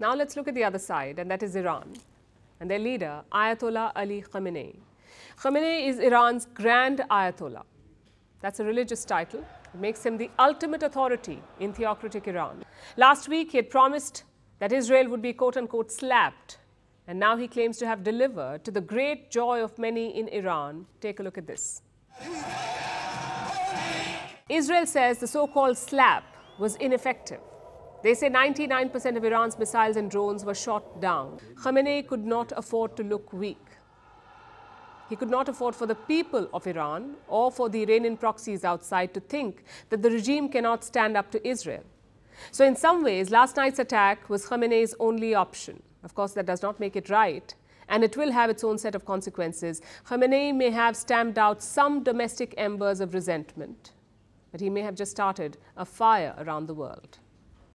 Now let's look at the other side, and that is Iran and their leader, Ayatollah Ali Khamenei. Khamenei is Iran's Grand Ayatollah. That's a religious title. It makes him the ultimate authority in theocratic Iran. Last week, he had promised that Israel would be quote unquote slapped. And now he claims to have delivered to the great joy of many in Iran. Take a look at this. Israel says the so called slap was ineffective. They say 99% of Iran's missiles and drones were shot down. Khamenei could not afford to look weak. He could not afford for the people of Iran or for the Iranian proxies outside to think that the regime cannot stand up to Israel. So, in some ways, last night's attack was Khamenei's only option. Of course, that does not make it right, and it will have its own set of consequences. Khamenei may have stamped out some domestic embers of resentment, but he may have just started a fire around the world.